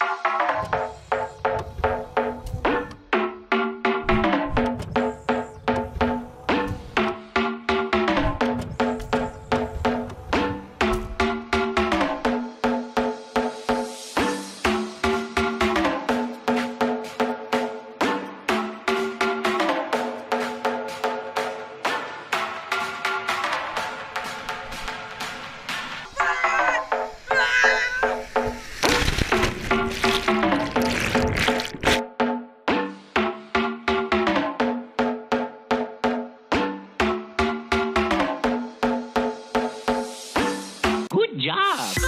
Bye. job.